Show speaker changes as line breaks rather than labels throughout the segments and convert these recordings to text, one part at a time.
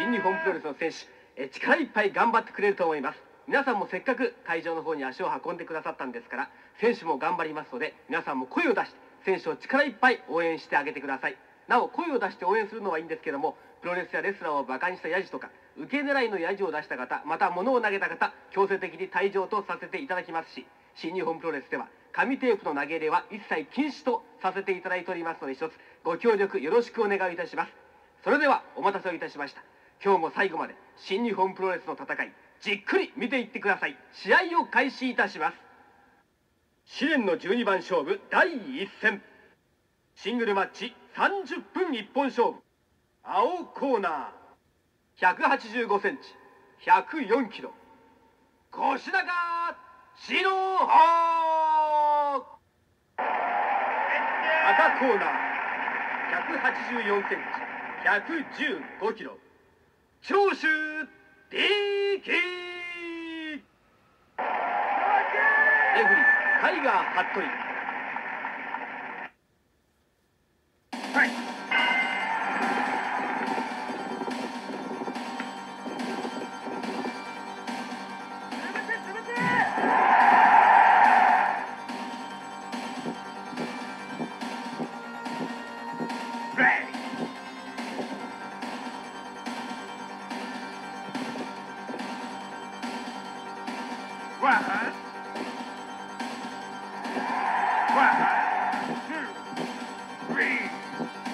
新日本プロレスの選手え力いっぱい頑張ってくれると思います。皆さんもせっかく会場の方に足を運んでくださったんですから選手も頑張りますので皆さんも声を出して選手を力いっぱい応援してあげてください。なお声を出して応援するのはいいんですけどもプロレスやレスラーをバカにしたヤジとか受け狙いのヤジを出した方また物を投げた方強制的に退場とさせていただきますし新日本プロレスでは紙テープの投げ入れは一切禁止とさせていただいておりますので一つご協力よろしくお願いいたします。それではお待たせをいたしました。今日も最後まで新日本プロレスの戦いじっくり見ていってください。試合を開始いたします。試練の12番勝負第1戦。シングルマッチ30分一本勝負。青コーナー。185センチ104キロ。腰高白鵬赤コーナー。184センチ115キロ。長州 DK レフリータイガー服部。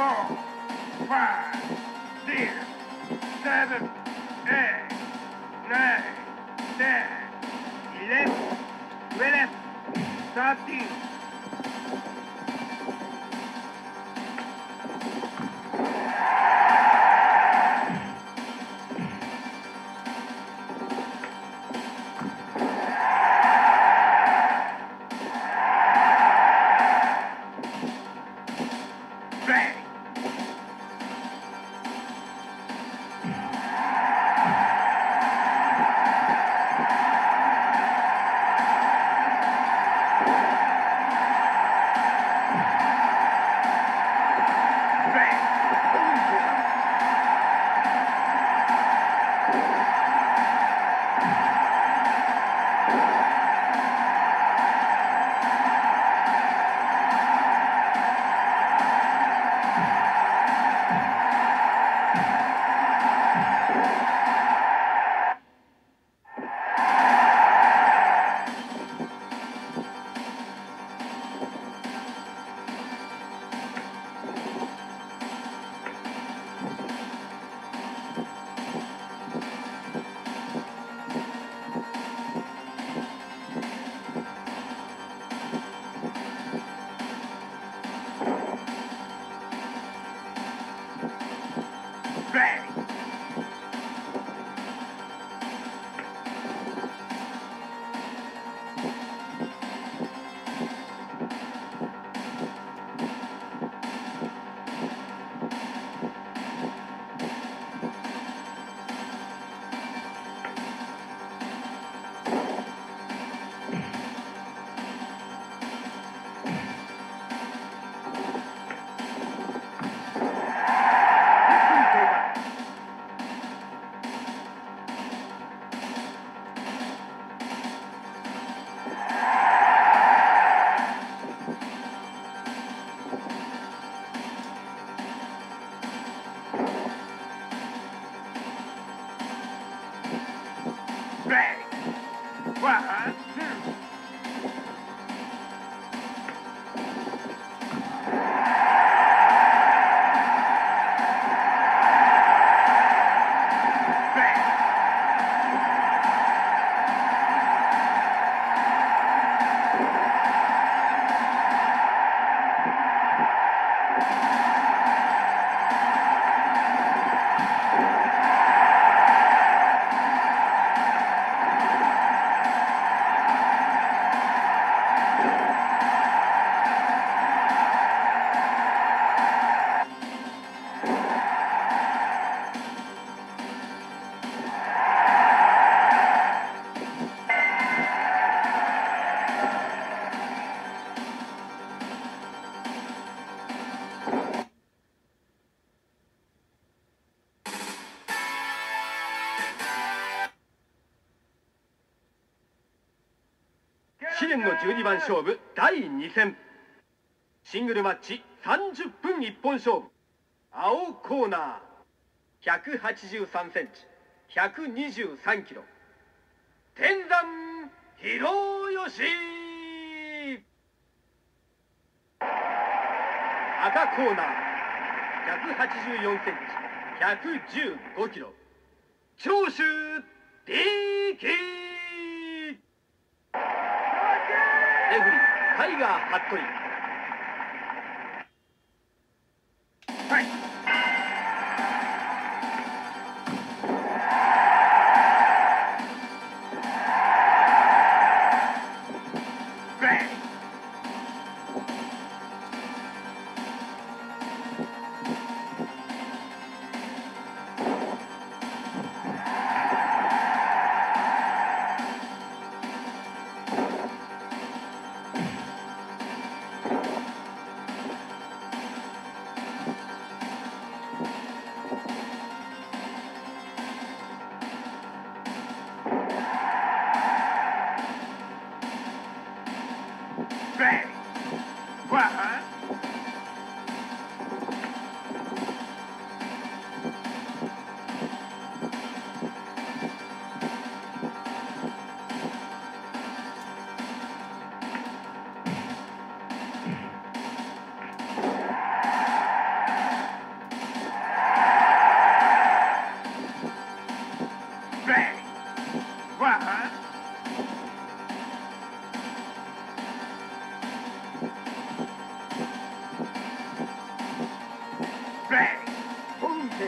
four, five, six, seven, eight, nine, ten, eleven, twelve, thirteen. Bang! It's you. 年の12番勝負第2戦。シングルマッチ30分一本勝負。青コーナー183センチ123キロ。天山広義赤コーナー184センチ115キロ。長州 DK レフリータイガー服部。はい5分経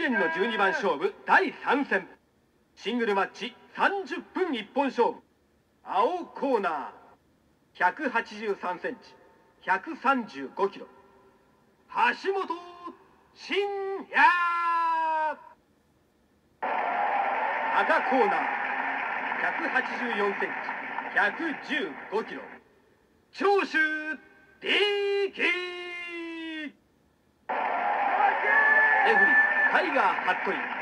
過年の12番勝負第3戦。シングルマッチ30分一本勝負。青コーナー。183センチ。135キロ。橋本真也赤コーナー。184センチ。115キロ。長州 DK レフリー。タイガー・服部
はい